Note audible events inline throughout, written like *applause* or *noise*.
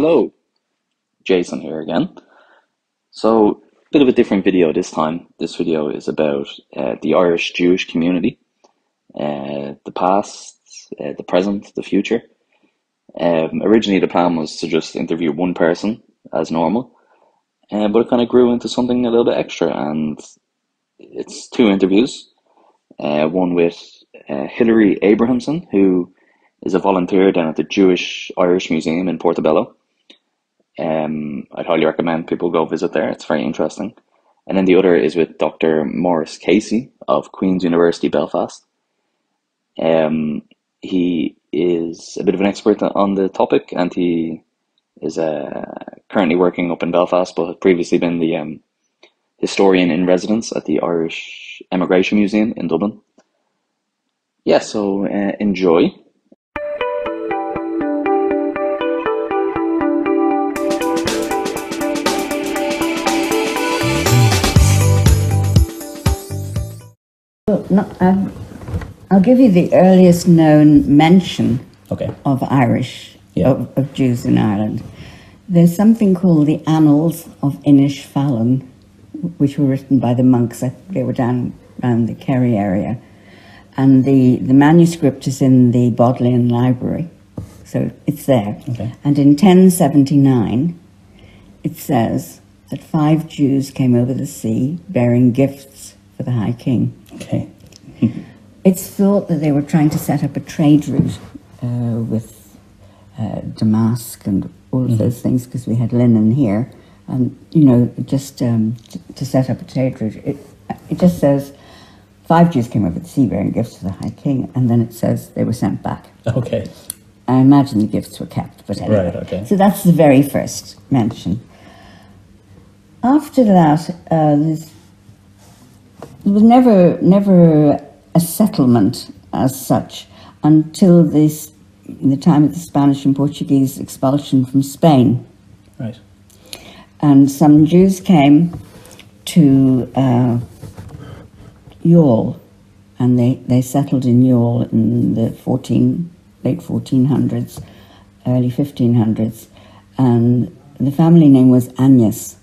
Hello, Jason here again. So, a bit of a different video this time. This video is about uh, the Irish Jewish community, uh, the past, uh, the present, the future. Um, originally, the plan was to just interview one person as normal, uh, but it kind of grew into something a little bit extra, and it's two interviews. Uh, one with uh, Hillary Abrahamson, who is a volunteer down at the Jewish Irish Museum in Portobello. Um, I'd highly recommend people go visit there. It's very interesting. And then the other is with Dr. Maurice Casey of Queen's University Belfast. Um, he is a bit of an expert on the topic, and he is uh, currently working up in Belfast, but has previously been the um, historian in residence at the Irish Emigration Museum in Dublin. Yeah, so uh, enjoy. Well, no, I'll, I'll give you the earliest known mention Okay. of Irish, Yeah. of, of Jews in Ireland. There's something called the Annals of Inisfallen, which were written by the monks. They were down around the Kerry area. And the, the manuscript is in the Bodleian Library, so it's there. Okay. And in 1079, it says that five Jews came over the sea bearing gifts for the High King. Okay. It's thought that they were trying to set up a trade route uh, with uh, Damask and all of those things because we had linen here, and you know, just um, t- to set up a trade route. It, it just says five Jews came over the sea bearing gifts to the High King, and then it says they were sent back. Okay. I imagine the gifts were kept, but anyway. Right, okay. So that's the very first mention. After that, uh, there was never never a settlement as such until this the time of the Spanish and Portuguese expulsion from Spain, Right. and some Jews came to uh, and they, they settled in Youghal in the 14, late 1400s, early 1500s, and the family name was Agnes,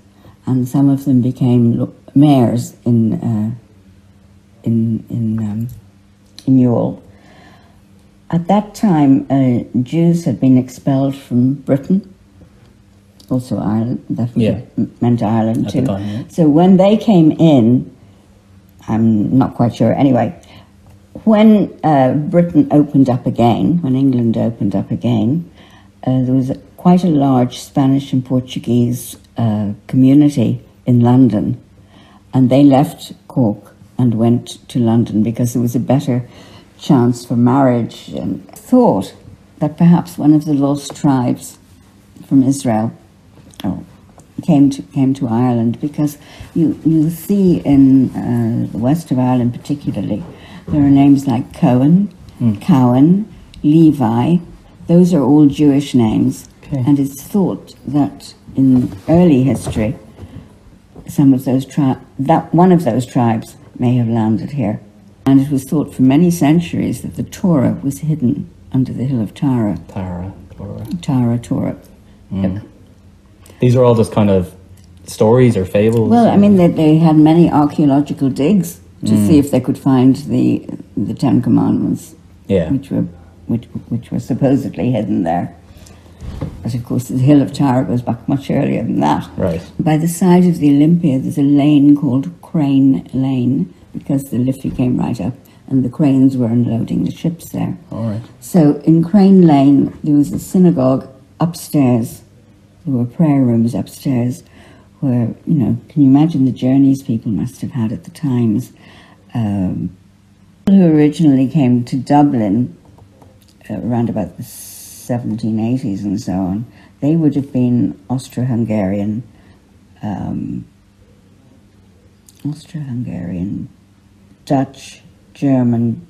and some of them became mayors in uh, in in um, in Youghal. At that time, uh, Jews had been expelled from Britain, also Ireland. That Yeah. meant Ireland At too. time, yeah. So when they came in, I'm not quite sure. Anyway, when uh, Britain opened up again, when England opened up again, uh, there was a, quite a large Spanish and Portuguese uh, community in London, and they left Cork and went to London because there was a better chance for marriage and thought that perhaps one of the lost tribes from Israel oh, came to came to Ireland because you you see in uh, the west of Ireland particularly there are names like Cohen, Cowan, Levi. Those are all Jewish names, Okay. and it's thought that in early history, some of those tri- that one of those tribes may have landed here, and it was thought for many centuries that the Torah was hidden under the hill of Tara, Tara. Torah. Tara Torah. These are all just kind of stories or fables. Well, I mean, they, they had many archaeological digs to Mm. see if they could find the the Ten Commandments, Yeah. which were which which were supposedly hidden there. But of course, the hill of Tara goes back much earlier than that. Right. By the side of the Olympia, there's a lane called Crane Lane because the Liffey came right up, and the cranes were unloading the ships there. All right. So in Crane Lane, there was a synagogue upstairs. There were prayer rooms upstairs where, you know, can you imagine the journeys people must have had at the times? Um, people who originally came to Dublin uh, around about the 1780s and so on, they would have been Austro-Hungarian, um, Austro-Hungarian, Dutch, German,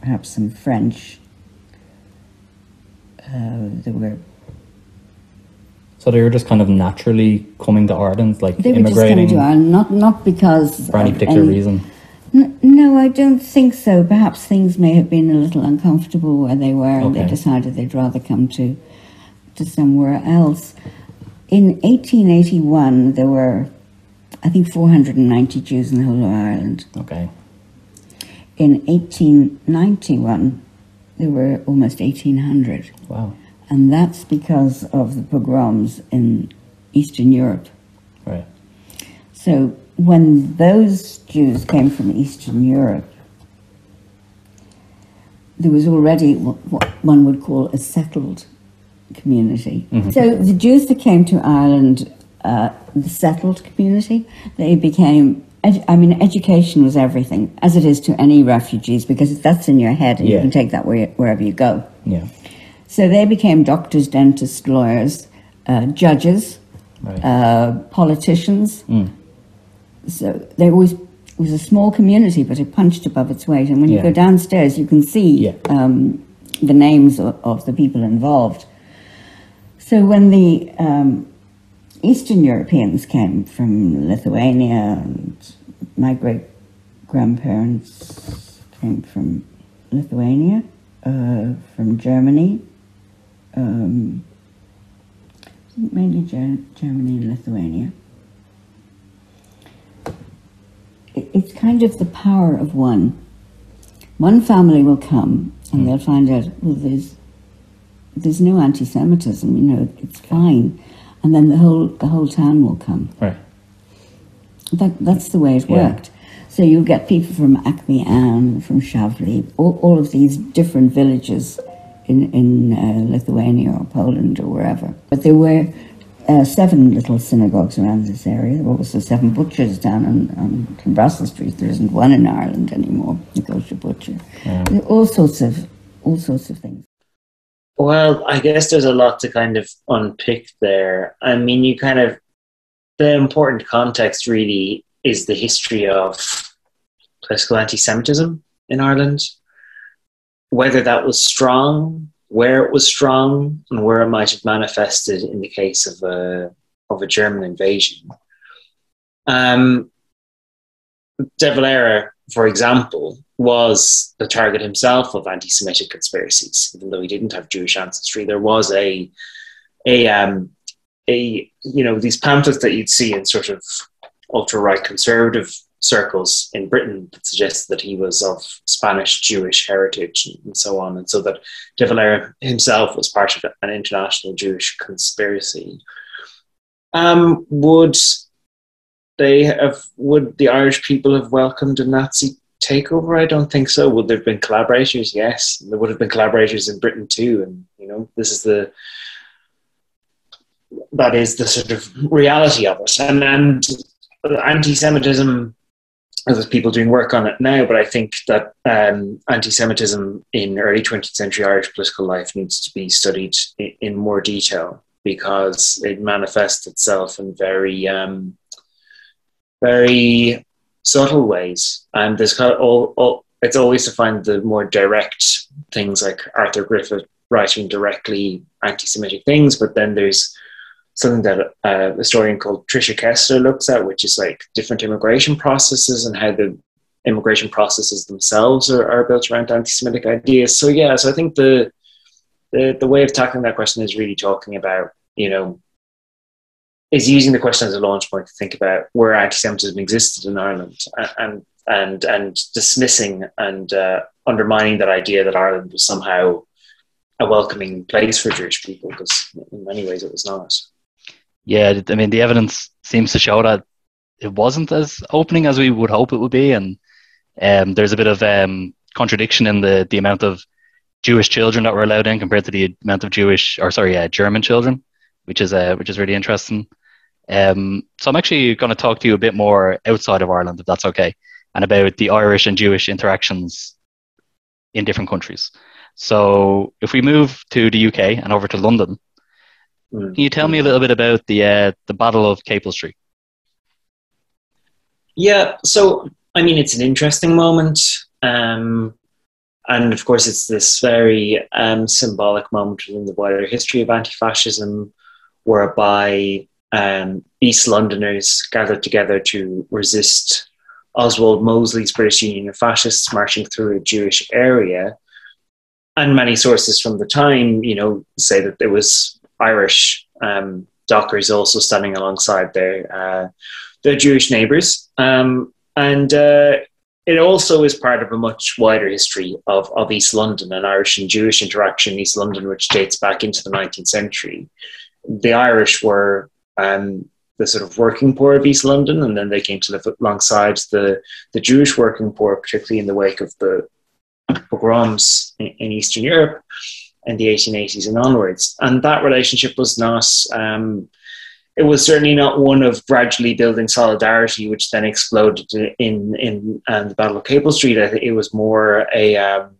perhaps some French. Uh, there were So they were just kind of naturally coming to Ireland, like they were just immigrating coming to Ireland, not not because for any particular any- reason. N- no, I don't think so. Perhaps things may have been a little uncomfortable where they were, and they decided they'd rather come to to somewhere else. In 1881, there were, I think, 490 Jews in the whole of Ireland. Okay. In 1891, there were almost 1,800. Wow. And that's because of the pogroms in Eastern Europe. Right. So when those Jews came from Eastern Europe, there was already what one would call a settled community. So the Jews that came to Ireland, uh, the settled community, they became. I mean, education was everything, as it is to any refugees, because that's in your head, and you can take that where, wherever you go. Yeah. So they became doctors, dentists, lawyers, uh, judges, Right. uh, politicians. So they always it was a small community, but it punched above its weight. And when you go downstairs, you can see Yeah. um, the names of, of the people involved. So when the um, Eastern Europeans came from Lithuania, and my great grandparents came from Lithuania, uh, from Germany, um, mainly Ger- Germany and Lithuania. It- It's kind of the power of one. One family will come and they'll find out, well, there's there's no anti-Semitism, you know, it's fine, and then the whole the whole town will come. Right. That, that's the way it Yeah. worked. So you get people from Akmian, from Shavli, all, all of these different villages in, in uh, Lithuania or Poland or wherever. But there were uh, seven little synagogues around this area. There were also seven butchers down on, on, on Brussels Street. There isn't one in Ireland anymore, the kosher butcher. There are all sorts of all sorts of things. Well, I guess there's a lot to kind of unpick there. I mean, you kind of, the important context really is the history of political anti Semitism in Ireland, whether that was strong, where it was strong, and where it might have manifested in the case of a, of a German invasion. Um, De Valera, for example, was the target himself of anti-Semitic conspiracies, even though he didn't have Jewish ancestry. There was a a um, a you know these pamphlets that you'd see in sort of ultra right conservative circles in Britain that suggested that he was of Spanish Jewish heritage and so on, and so that De Valera himself was part of an international Jewish conspiracy. Um, would they have? Would the Irish people have welcomed a Nazi takeover? I don't think so. Would there have been collaborators? Yes, there would have been collaborators in Britain too, and you know this is the that is the sort of reality of it. And and anti-Semitism, there's people doing work on it now, but I think that um, anti-Semitism in early 20th century Irish political life needs to be studied in, more detail because it manifests itself in very um, very subtle ways, and there's kind of all, all it's always to find the more direct things like Arthur Griffith writing directly anti-Semitic things, but then there's something that uh, a historian called Tricia Kessler looks at, which is like different immigration processes and how the immigration processes themselves are, are built around anti-Semitic ideas. So yeah, so I think the, the the way of tackling that question is really talking about, you know, is using the question as a launch point to think about where anti-Semitism existed in Ireland and and and dismissing and uh, undermining that idea that Ireland was somehow a welcoming place for Jewish people because in many ways it was not. Yeah, I mean, the evidence seems to show that it wasn't as opening as we would hope it would be, and um, there's a bit of um, contradiction in the the amount of Jewish children that were allowed in compared to the amount of Jewish, or sorry, uh, German children, which is uh, which is really interesting. Um, so I'm actually going to talk to you a bit more outside of Ireland, if that's okay, and about the Irish and Jewish interactions in different countries. So if we move to the UK and over to London, Mm. can you tell me a little bit about the uh, the Battle of Capel Street? Yeah, so I mean, it's an interesting moment, um, and of course, it's this very um, symbolic moment within the wider history of anti-fascism, whereby um, East Londoners gathered together to resist Oswald Mosley's British Union of Fascists marching through a Jewish area. And many sources from the time, you know, say that there was Irish um, dockers also standing alongside their uh, their Jewish neighbours, um, and uh, it also is part of a much wider history of, of East London and Irish and Jewish interaction in East London, which dates back into the 19th century. The Irish were um, the sort of working poor of East London, and then they came to live alongside the, the Jewish working poor, particularly in the wake of the pogroms in, in Eastern Europe in the 1880s and onwards. And that relationship was not, um, it was certainly not one of gradually building solidarity, which then exploded in in um, the Battle of Cable Street. I think it was more a um,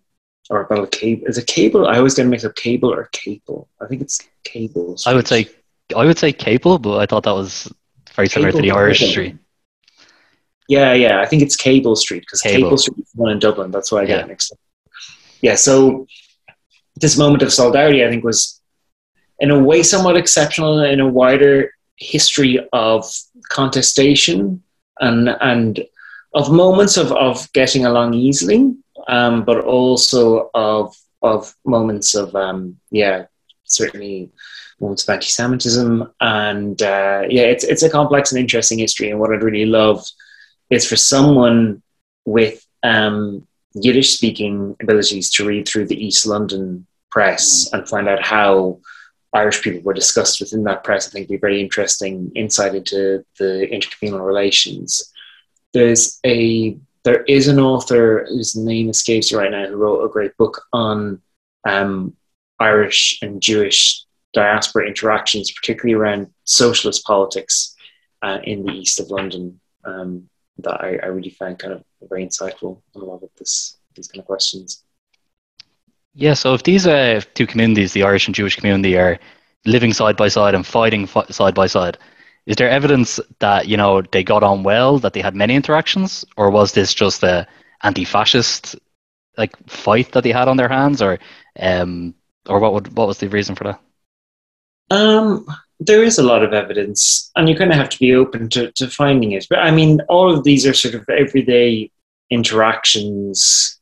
or Battle of Cable. Is it Cable? I always get mixed up Cable or Capel. I think it's Cable. I would say I would say Cable, but I thought that was very similar Capel, to the Irish Street. Yeah, yeah. I think it's Cable Street because Cable. Capel. Street is the one in Dublin. That's why I get Yeah. it mixed up. Yeah. So this moment of solidarity, I think, was in a way somewhat exceptional in a wider history of contestation and and of moments of, of getting along easily, um, but also of of moments of um, yeah, certainly of anti-Semitism, and uh, yeah, it's it's a complex and interesting history. And what I'd really love is for someone with um, Yiddish-speaking abilities to read through the East London press and find out how Irish people were discussed within that press. I think would be very interesting insight into the intercommunal relations. There's a there is an author whose name escapes me right now who wrote a great book on um, Irish and Jewish diaspora interactions, particularly around socialist politics uh, in the east of London. Um, that I, I really find kind of very insightful on a lot of this these kind of questions. Yeah, so if these uh, two communities, the Irish and Jewish community, are living side by side and fighting fi- side by side, is there evidence that you know they got on well, that they had many interactions, or was this just a anti-fascist like fight that they had on their hands, or um, or what would what was the reason for that? Um, there is a lot of evidence, and you kind of have to be open to, to finding it. But I mean, all of these are sort of everyday interactions,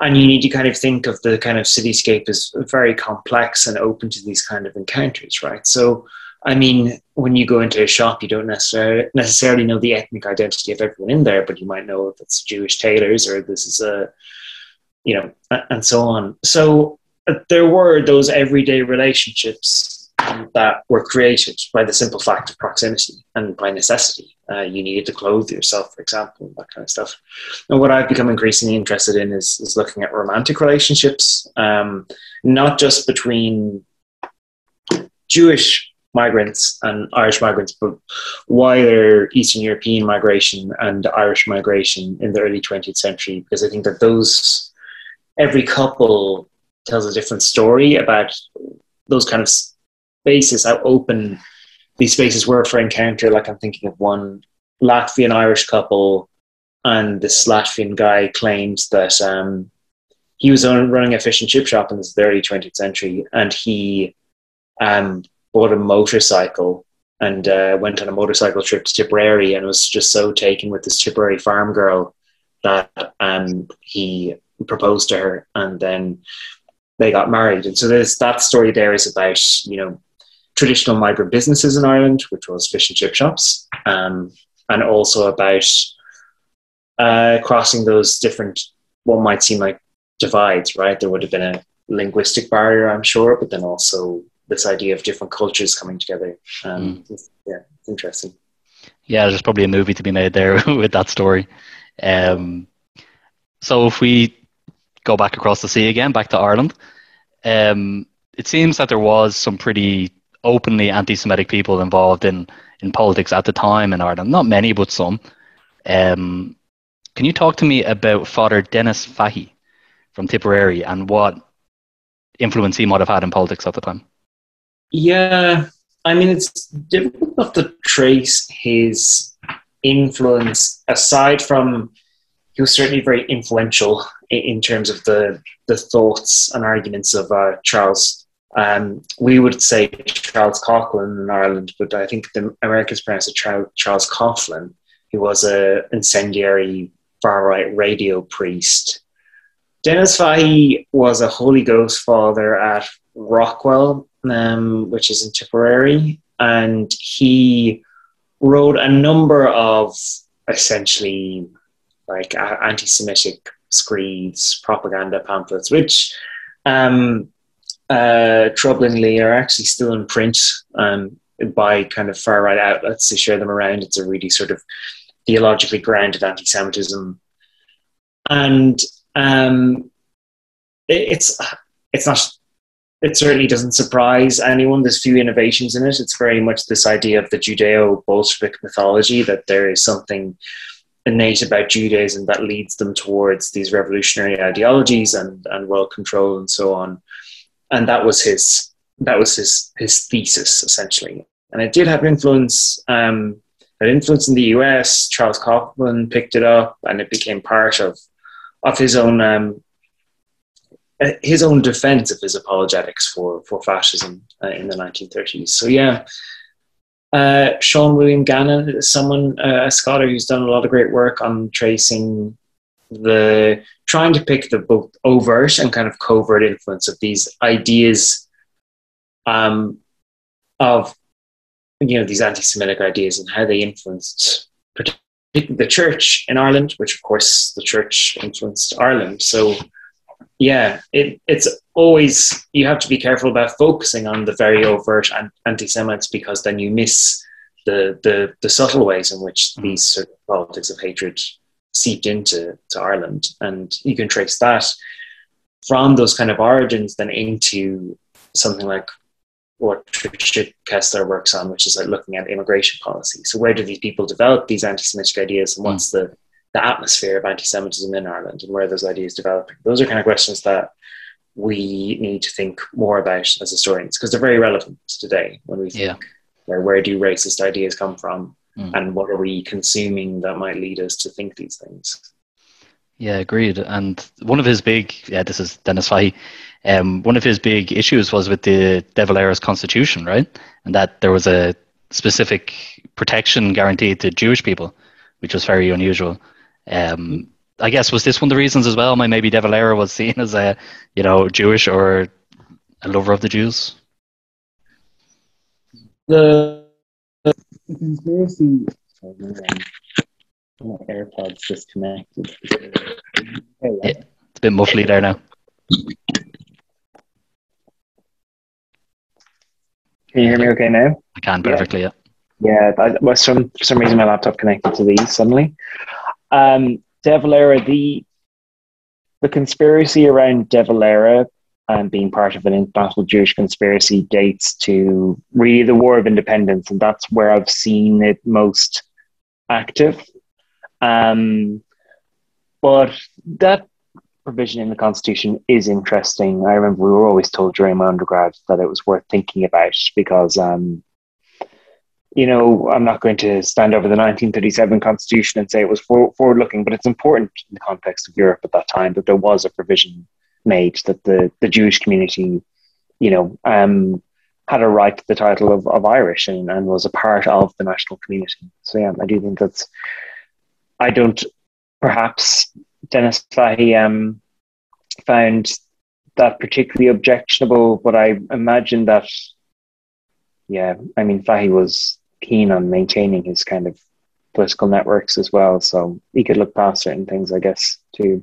and you need to kind of think of the kind of cityscape as very complex and open to these kind of encounters, right? So, I mean, when you go into a shop, you don't necessarily necessarily know the ethnic identity of everyone in there, but you might know if it's Jewish tailors or this is a, you know, and so on. So uh, there were those everyday relationships that were created by the simple fact of proximity and by necessity. Uh, you needed to clothe yourself, for example, that kind of stuff. And what I've become increasingly interested in is, is looking at romantic relationships, um, not just between Jewish migrants and Irish migrants, but wider Eastern European migration and Irish migration in the early 20th century, because I think that those, every couple tells a different story about those kind of spaces, how open these spaces were for encounter. Like I'm thinking of one Latvian Irish couple, and this Latvian guy claims that um, he was running a fish and chip shop in the early 20th century, and he um, bought a motorcycle and uh, went on a motorcycle trip to Tipperary, and was just so taken with this Tipperary farm girl that um, he proposed to her, and then they got married. And so there's that story there is about you know traditional migrant businesses in Ireland, which was fish and chip shops, um, and also about uh, crossing those different what might seem like divides. Right, there would have been a linguistic barrier, I'm sure, but then also this idea of different cultures coming together. Um, it's- Yeah, it's interesting. Yeah, there's probably a movie to be made there *laughs* with that story. Um, so if we go back across the sea again, back to Ireland, um, it seems that there was some pretty openly anti-Semitic people involved in, in politics at the time in Ireland. Not many, but some. Um, can you talk to me about Father Denis Fahey from Tipperary and what influence he might have had in politics at the time? Yeah, I mean, it's difficult enough to trace his influence aside from he was certainly very influential in, terms of the the thoughts and arguments of uh, Charles. Um, we would say Charles Coughlin in Ireland, but I think the Americans pronounce it Charles, Coughlin, who was a incendiary far right radio priest. Denis Fahey was a Holy Ghost father at Rockwell, um, which is in Tipperary, and he wrote a number of essentially like anti-Semitic screeds, propaganda pamphlets, which um, uh, troublingly are actually still in print um, by kind of far right outlets. to share them around. It's a really sort of theologically grounded anti-Semitism, and um, it, it's it's not. It certainly doesn't surprise anyone. There's few innovations in it. It's very much this idea of the Judeo-Bolshevik mythology that there is something innate about Judaism that leads them towards these revolutionary ideologies and, and world control and so on. And that was his that was his his thesis essentially. And it did have influence um, an influence in the US. Charles Kaufman picked it up and it became part of of his own um, uh, his own defense of his apologetics for for fascism uh, in the 1930s. So yeah, uh, Sean William Gannon is someone, uh, a scholar who's done a lot of great work on tracing the, trying to pick the both overt and kind of covert influence of these ideas um, of, you know, these anti-Semitic ideas and how they influenced the church in Ireland, which of course the church influenced Ireland. So yeah, it, it's always you have to be careful about focusing on the very overt anti-Semites because then you miss the the, the subtle ways in which mm. these sort of politics of hatred seeped into to Ireland, and you can trace that from those kind of origins then into something like what Tricia Kessler works on, which is like looking at immigration policy. So where do these people develop these anti-Semitic ideas, and what's the the atmosphere of anti-Semitism in Ireland and where those ideas developing? Those are kind of questions that we need to think more about as historians because they're very relevant today when we think yeah. where, where do racist ideas come from mm. and what are we consuming that might lead us to think these things. Yeah, agreed. And one of his big, yeah, this is Denis Fahey. Um, one of his big issues was with the De Valera's constitution, right? And that there was a specific protection guaranteed to Jewish people, which was very unusual. Um, I guess was this one of the reasons as well? My maybe De Valera was seen as a you know Jewish or a lover of the Jews. The, the conspiracy. Oh, my AirPods disconnected. It's a bit muffly there now. Can you hear me okay now? I can perfectly, yeah. Yeah, yeah was some for some reason my laptop connected to these suddenly. Um, De Valera, the the conspiracy around De Valera and being part of an international Jewish conspiracy dates to really the War of Independence, and that's where I've seen it most active. Um, but that provision in the Constitution is interesting. I remember we were always told during my undergrad that it was worth thinking about because um, you know, I'm not going to stand over the 1937 Constitution and say it was forward looking, but it's important in the context of Europe at that time that there was a provision made that the, the Jewish community, you know, um, had a right to the title of, of Irish and, and was a part of the national community. So, yeah, I do think that's, I don't, perhaps Denis Fahey um, found that particularly objectionable, but I imagine that yeah, I mean, Fahey was keen on maintaining his kind of political networks as well. So he could look past certain things, I guess, too.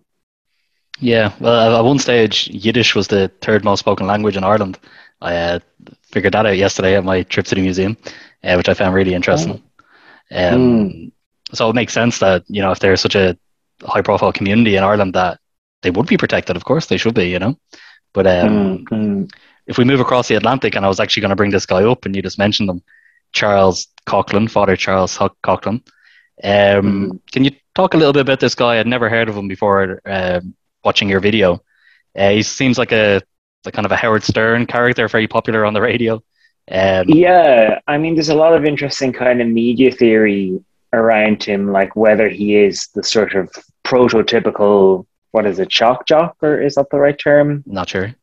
Yeah, well, at one stage, Yiddish was the third most spoken language in Ireland. I uh, figured that out yesterday at my trip to the museum, uh, which I found really interesting. Oh. Um, mm. So it makes sense that you know if there's such a high-profile community in Ireland that they would be protected. Of course, they should be. You know, but um, mm. if we move across the Atlantic, and I was actually going to bring this guy up, and you just mentioned him, Charles Coughlin, Father Charles Coughlin. Um, mm-hmm. Can you talk a little bit about this guy? I'd never heard of him before uh, watching your video. Uh, he seems like a like kind of a Howard Stern character, very popular on the radio. Um, yeah, I mean, there's a lot of interesting kind of media theory around him, like whether he is the sort of prototypical, what is it, shock jock, or is that the right term? Not sure.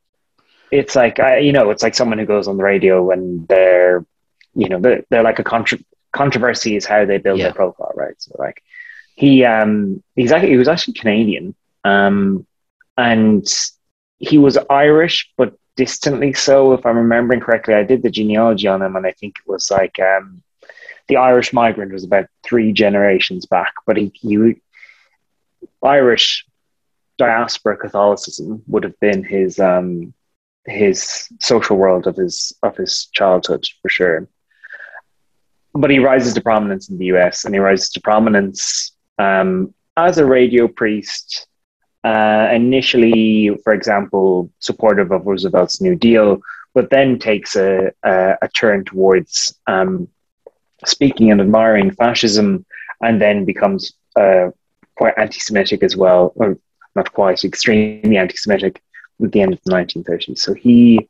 It's like, I, you know, it's like someone who goes on the radio when they're you know they're, they're like a contra- controversy is how they build yeah. their profile right so like he um he's actually he was actually canadian um and he was irish but distantly so, if I'm remembering correctly. I did the genealogy on him, and I think it was like um, the Irish migrant was about three generations back, but he, he Irish diaspora Catholicism would have been his um, his social world of his of his childhood for sure. But he rises to prominence in the US, and he rises to prominence um, as a radio priest. Uh, initially, for example, supportive of Roosevelt's New Deal, but then takes a, a, a turn towards um, speaking and admiring fascism, and then becomes uh, quite anti-Semitic as well, or not quite, extremely anti-Semitic at the end of the 1930s. So he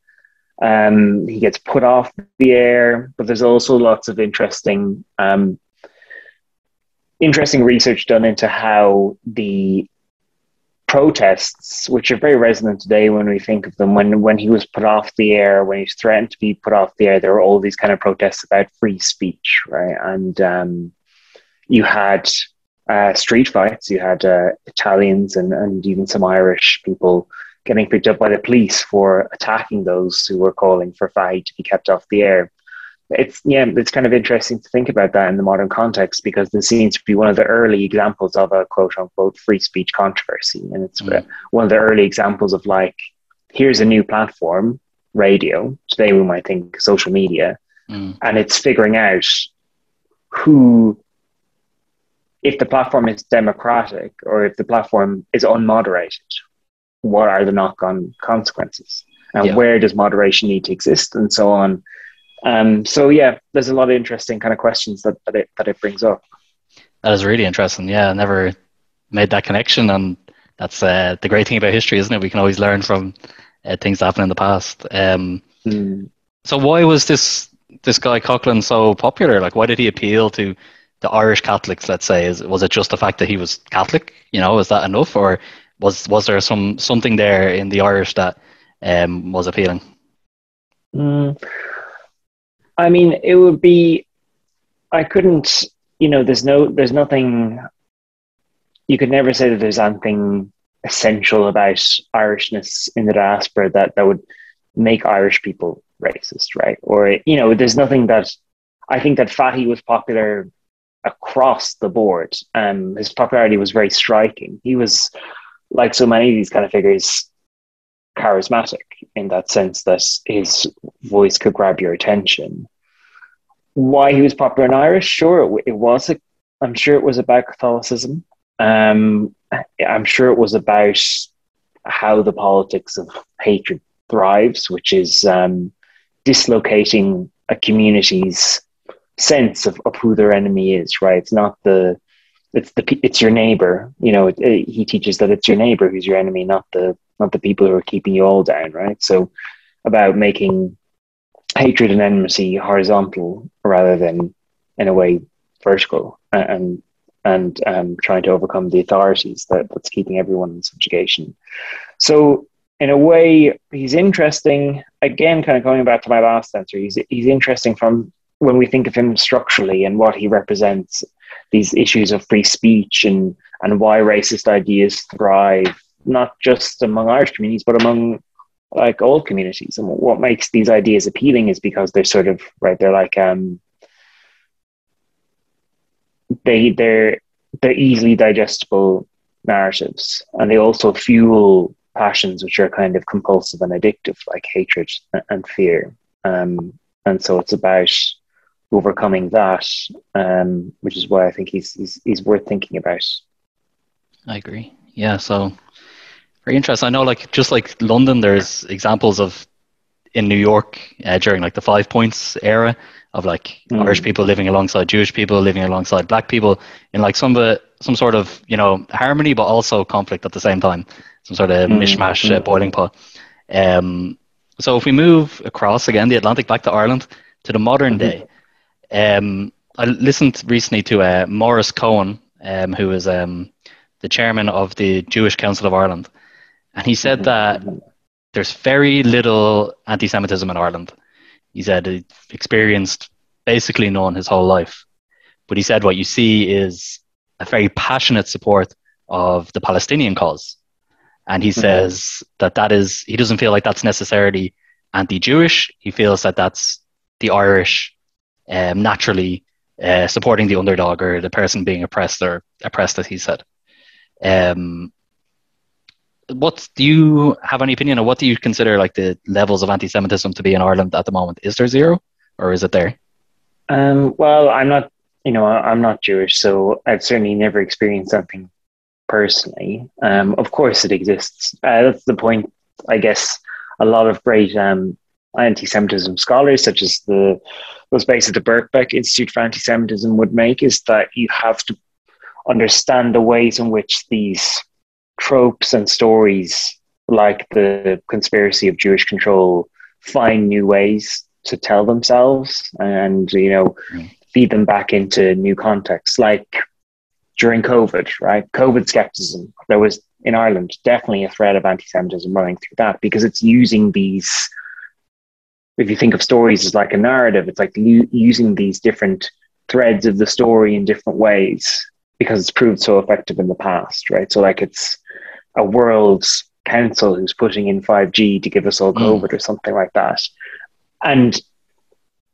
um, he gets put off the air, but there's also lots of interesting um, interesting research done into how the protests, which are very resonant today when we think of them, when when he was put off the air, when he was threatened to be put off the air, there were all these kind of protests about free speech, right? And um, you had uh, street fights, you had uh, Italians and, and even some Irish people getting picked up by the police for attacking those who were calling for Fahey to be kept off the air. It's yeah, it's kind of interesting to think about that in the modern context because this seems to be one of the early examples of a quote unquote free speech controversy, and it's mm. one of the early examples of like, here's a new platform, radio. Today we might think social media, mm. and it's figuring out who if the platform is democratic or if the platform is unmoderated, what are the knock on consequences? And yeah. where does moderation need to exist and so on? Um, so yeah, there's a lot of interesting kind of questions that, that it that it brings up. That is really interesting. Yeah, I never made that connection, and that's uh, the great thing about history, isn't it? We can always learn from uh, things that happened in the past. Um, mm. So why was this this guy Coughlin so popular? Like, why did he appeal to the Irish Catholics? Let's say, is was it just the fact that he was Catholic? You know, is that enough, or was was there some something there in the Irish that um, was appealing? Mm, I mean, it would be. I couldn't. You know, there's no. There's nothing. You could never say that there's anything essential about Irishness in the diaspora that that would make Irish people racist, right? Or you know, there's nothing that. I think that Fahey was popular across the board. Um, his popularity was very striking. He was like so many of these kind of figures, charismatic in that sense that his voice could grab your attention. Why he was popular in Irish? Sure, it, was. I'm sure it was about Catholicism. Um, I'm sure it was about how the politics of hatred thrives, which is um, dislocating a community's sense of, of who their enemy is. Right? It's not the it's the it's your neighbor. You know, it, it, he teaches that it's your neighbor who's your enemy, not the not the people who are keeping you all down. Right. So about making hatred and enmity horizontal rather than in a way vertical and and um, trying to overcome the authorities that, that's keeping everyone in subjugation. So in a way, he's interesting. Again, kind of going back to my last answer, he's he's interesting from when we think of him structurally and what he represents these issues of free speech and, and why racist ideas thrive, not just among Irish communities, but among like all communities. And what makes these ideas appealing is because they're sort of right. They're like um, they they're they're easily digestible narratives, and they also fuel passions which are kind of compulsive and addictive, like hatred and fear. Um, and so it's about overcoming that, um, which is why I think he's, he's he's worth thinking about. I agree. Yeah, so very interesting. I know, like just like London, there's examples of in New York uh, during like the Five Points era of like mm. Irish people living alongside Jewish people, living alongside Black people in like some uh, some sort of you know harmony, but also conflict at the same time. Some sort of mm. mishmash uh, boiling pot. Um, so if we move across again the Atlantic back to Ireland to the modern mm-hmm. day, um, I listened recently to uh, Maurice Cohen, um, who is um, the chairman of the Jewish Council of Ireland, and he said that there's very little anti-Semitism in Ireland. He said he experienced basically none his whole life, but he said what you see is a very passionate support of the Palestinian cause. and he says that that is he doesn't feel like that's necessarily anti-Jewish. He feels that that's the Irish um, naturally uh, supporting the underdog or the person being oppressed or oppressed, as he said. Um, what do you have any opinion on what do you consider like the levels of anti-Semitism to be in Ireland at the moment? Is there zero, or is it there? Um, well, I'm not, you know, I'm not Jewish, so I've certainly never experienced something personally. Um, of course, it exists. Uh, that's the point. I guess a lot of great um, anti-Semitism scholars, such as the those based at the Birkbeck Institute for Anti-Semitism, would make is that you have to understand the ways in which these tropes and stories, like the conspiracy of Jewish control, find new ways to tell themselves, and you know, feed them back into new contexts, like during COVID, right? COVID skepticism. There was in Ireland definitely a thread of anti-Semitism running through that because it's using these. If you think of stories as like a narrative, it's like using these different threads of the story in different ways because it's proved so effective in the past, right? So like it's a world's council who's putting in 5G to give us all mm. COVID mm. or something like that. And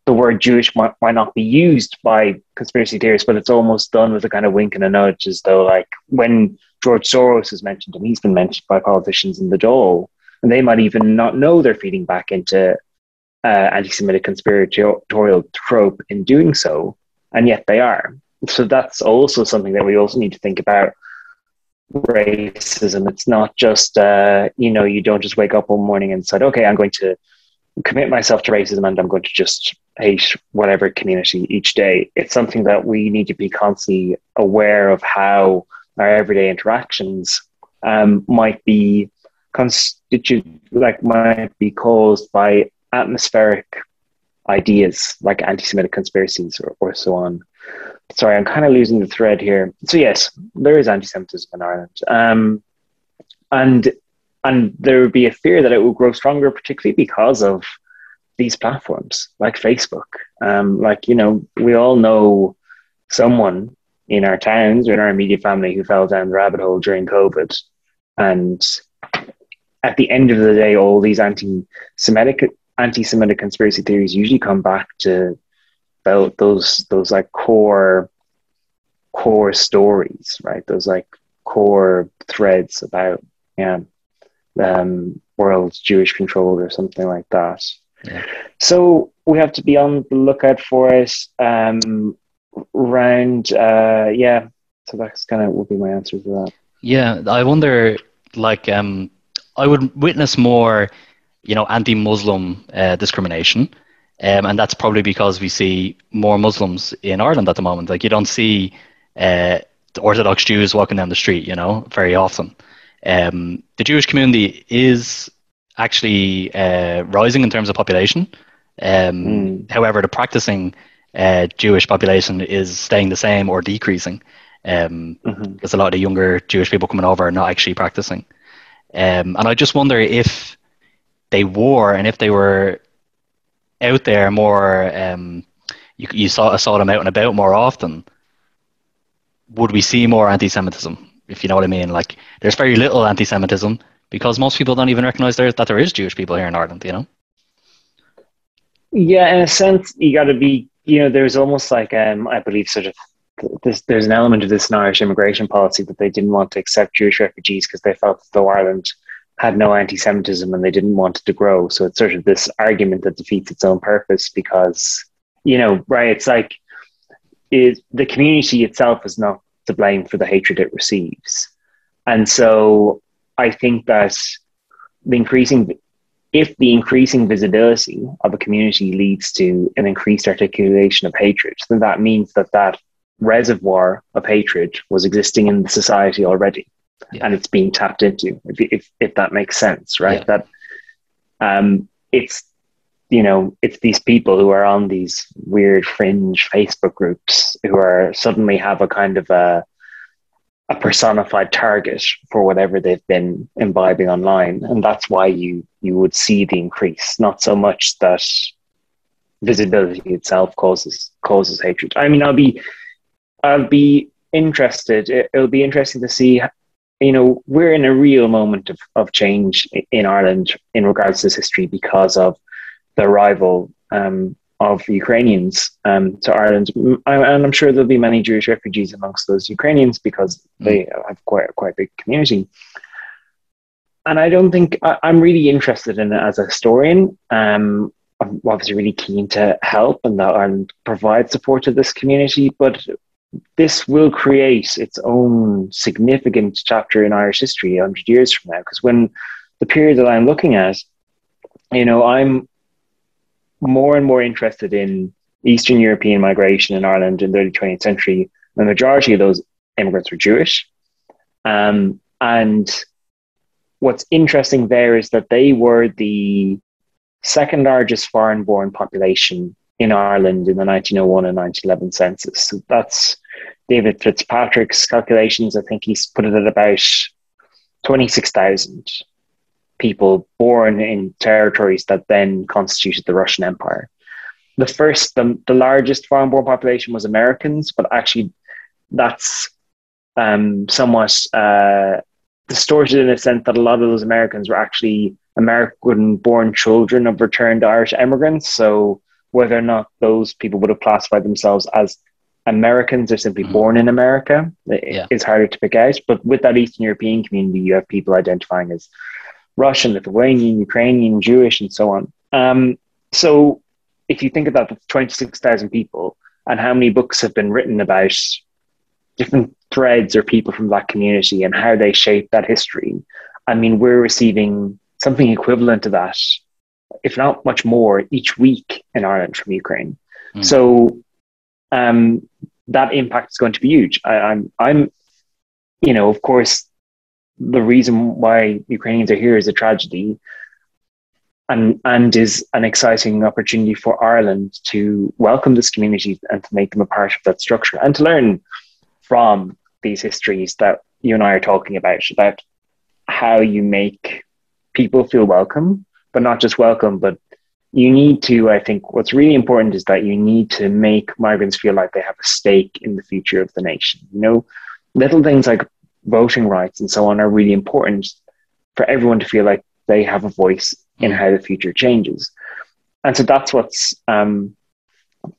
the word Jewish might, might not be used by conspiracy theorists, but it's almost done with a kind of wink and a nudge, as though like when George Soros is mentioned, and he's been mentioned by politicians in the Dáil, and they might even not know they're feeding back into uh, anti-Semitic conspiratorial trope in doing so, and yet they are. So that's also something that we also need to think about racism. It's not just uh, you know you don't just wake up one morning and decide, okay, I'm going to commit myself to racism and I'm going to just hate whatever community each day. It's something that we need to be constantly aware of how our everyday interactions um, might be constitute like might be caused by atmospheric ideas like anti-Semitic conspiracies or, or so on. Sorry, I'm kind of losing the thread here. So yes, there is anti-Semitism in Ireland, um, and and there would be a fear that it will grow stronger, particularly because of these platforms like Facebook. Um, like, you know, we all know someone in our towns or in our immediate family who fell down the rabbit hole during COVID. And at the end of the day, all these anti-Semitic anti-Semitic conspiracy theories usually come back to about those those like core core stories, right? Those like core threads about yeah um, world's Jewish control or something like that. Yeah. So we have to be on the lookout for it. Um, round, uh, yeah. So that's kind of would be my answer to that. Yeah, I wonder. Like, um, I would witness more, you know, anti-Muslim uh, discrimination, um, and that's probably because we see more Muslims in Ireland at the moment. Like, you don't see uh, the Orthodox Jews walking down the street, you know, very often. Um, the Jewish community is actually uh, rising in terms of population. Um, mm. However, the practicing uh, Jewish population is staying the same or decreasing. Um, mm-hmm. Because a lot of the younger Jewish people coming over are not actually practicing. Um, and I just wonder if they were and if they were out there more, um, you, you saw, saw them out and about more often, would we see more anti Semitism? if you know what I mean. Like, there's very little anti-Semitism because most people don't even recognize there, that there is Jewish people here in Ireland. You know. Yeah, in a sense, you got to be. You know, there's almost like um, I believe sort of this, there's an element of this in Irish immigration policy that they didn't want to accept Jewish refugees because they felt that though Ireland had no anti-Semitism and they didn't want it to grow. So it's sort of this argument that defeats its own purpose because you know, right? It's like it, the community itself is not to blame for the hatred it receives. And so I think that the increasing, if the increasing visibility of a community leads to an increased articulation of hatred, then that means that that reservoir of hatred was existing in the society already. Yeah. And it's being tapped into, if, if, if that makes sense, right? Yeah. That um, it's you know, it's these people who are on these weird fringe Facebook groups who are suddenly have a kind of a a personified target for whatever they've been imbibing online, and that's why you you would see the increase. Not so much that visibility itself causes causes hatred. I mean, I'll be I'll be interested. It, will be interesting to see you know, we're in a real moment of, of change in Ireland in regards to this history because of the arrival um, of Ukrainians um, to Ireland. And I'm sure there'll be many Jewish refugees amongst those Ukrainians because mm. they have quite, quite a big community. And I don't think I, am really interested in it as a historian. Um, I'm obviously really keen to help and, and provide support to this community, but this will create its own significant chapter in Irish history 100 years from now. Because when the period that I'm looking at, you know, I'm more and more interested in Eastern European migration in Ireland in the early 20th century. The majority of those immigrants were Jewish. Um, and what's interesting there is that they were the second largest foreign born population in Ireland in the 1901 and 1911 census. So that's David Fitzpatrick's calculations. I think he's put it at about 26,000 people born in territories that then constituted the Russian Empire. The first, the, the largest foreign born population was Americans, but actually that's um, somewhat uh, distorted in a sense that a lot of those Americans were actually American born children of returned Irish immigrants. So whether or not those people would have classified themselves as Americans or simply mm-hmm. born in America, yeah. it's harder to pick out. But with that Eastern European community, you have people identifying as Russian, Lithuanian, Ukrainian, Jewish, and so on. Um, so if you think about the 26,000 people and how many books have been written about different threads or people from that community and how they shape that history, I mean, we're receiving something equivalent to that, if not much more, each week in Ireland from Ukraine. Mm. So um, that impact is going to be huge. I, I'm, I'm, you know, of course, the reason why Ukrainians are here is a tragedy and, and is an exciting opportunity for Ireland to welcome this community and to make them a part of that structure and to learn from these histories that you and I are talking about, about how you make people feel welcome, but not just welcome, but you need to, I think, what's really important is that you need to make migrants feel like they have a stake in the future of the nation. You know, little things like voting rights and so on are really important for everyone to feel like they have a voice in mm. how the future changes. And so that's what's um,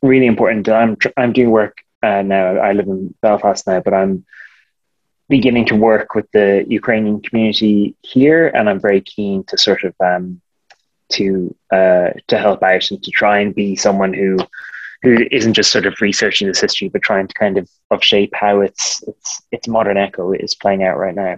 really important. I'm I'm doing work uh, now. I live in Belfast now, but I'm beginning to work with the Ukrainian community here, and I'm very keen to sort of um, to uh, to help out and to try and be someone who who isn't just sort of researching this history, but trying to kind of, of shape how its its its modern echo is playing out right now.